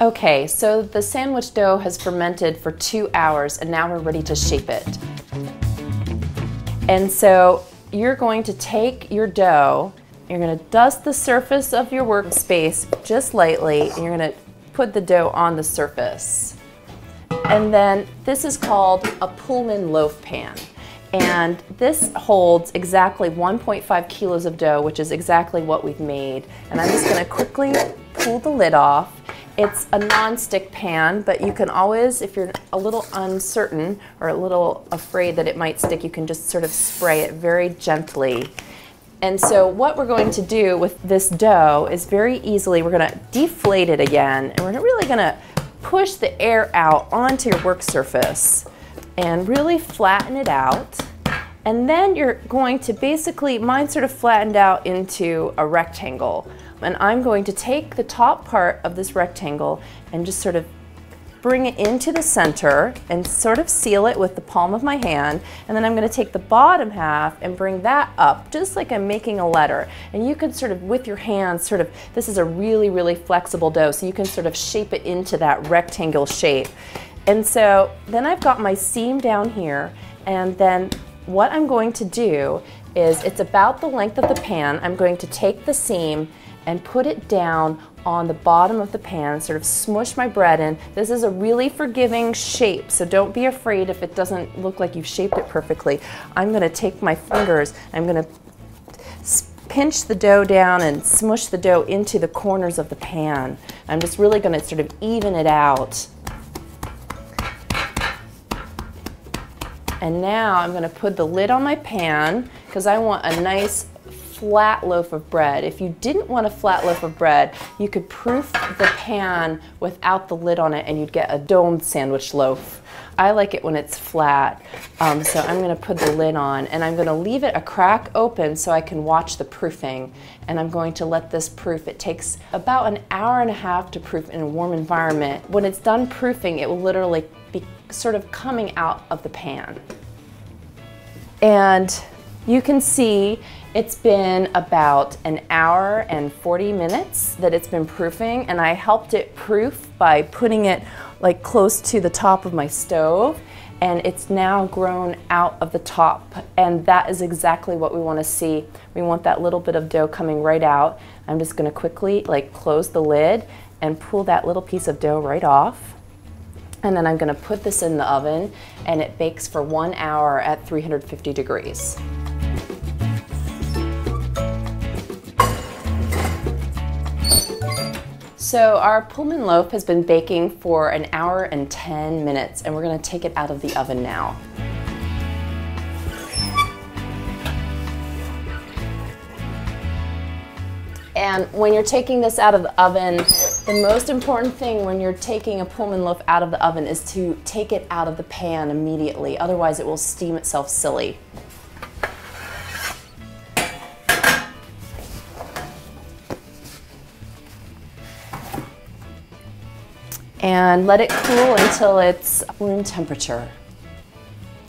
Okay, so the sandwich dough has fermented for two hours and now we're ready to shape it. And so you're going to take your dough, you're gonna dust the surface of your workspace just lightly, and you're gonna put the dough on the surface. And then this is called a Pullman loaf pan. And this holds exactly 1.5 kilos of dough, which is exactly what we've made. And I'm just gonna quickly pull the lid off it's a non-stick pan, but you can always, if you're a little uncertain or a little afraid that it might stick, you can just sort of spray it very gently. And so what we're going to do with this dough is very easily, we're gonna deflate it again, and we're really gonna push the air out onto your work surface and really flatten it out. And then you're going to basically, mine sort of flattened out into a rectangle. And I'm going to take the top part of this rectangle and just sort of bring it into the center and sort of seal it with the palm of my hand. And then I'm gonna take the bottom half and bring that up, just like I'm making a letter. And you can sort of, with your hands, sort of, this is a really, really flexible dough, so you can sort of shape it into that rectangle shape. And so then I've got my seam down here, and then what I'm going to do is, it's about the length of the pan, I'm going to take the seam and put it down on the bottom of the pan, sort of smush my bread in. This is a really forgiving shape, so don't be afraid if it doesn't look like you've shaped it perfectly. I'm gonna take my fingers, I'm gonna pinch the dough down and smush the dough into the corners of the pan. I'm just really gonna sort of even it out. And now I'm gonna put the lid on my pan because I want a nice flat loaf of bread. If you didn't want a flat loaf of bread, you could proof the pan without the lid on it and you'd get a domed sandwich loaf. I like it when it's flat, um, so I'm gonna put the lid on and I'm gonna leave it a crack open so I can watch the proofing. And I'm going to let this proof. It takes about an hour and a half to proof in a warm environment. When it's done proofing, it will literally be sort of coming out of the pan. And you can see it's been about an hour and 40 minutes that it's been proofing and I helped it proof by putting it like close to the top of my stove and it's now grown out of the top and that is exactly what we want to see. We want that little bit of dough coming right out. I'm just going to quickly like close the lid and pull that little piece of dough right off. And then I'm going to put this in the oven and it bakes for one hour at 350 degrees. So our Pullman loaf has been baking for an hour and 10 minutes and we're gonna take it out of the oven now. And when you're taking this out of the oven, the most important thing when you're taking a Pullman loaf out of the oven is to take it out of the pan immediately. Otherwise it will steam itself silly. And let it cool until it's room temperature.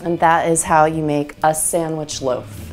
And that is how you make a sandwich loaf.